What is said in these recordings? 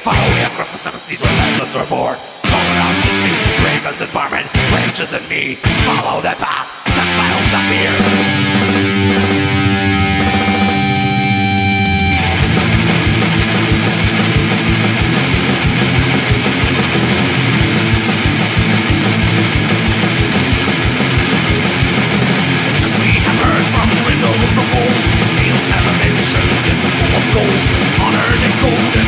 Far away across the seven seas where legends were born. Falling on the streets, ravens and barmen, and me. Follow that path, it's my own, not fear. Have full of gold, honored and cold.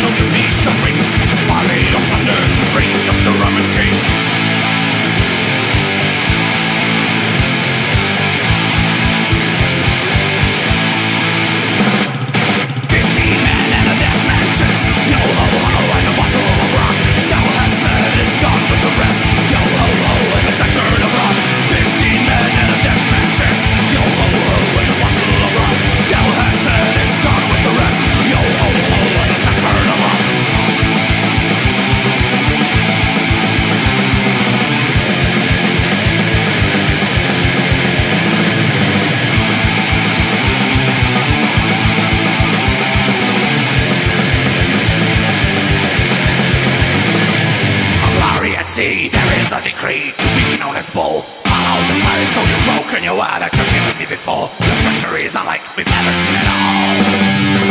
to be known as Bull. Follow the pirates code you broke and you had a trick me before. The treachery is unlike we've never seen at all.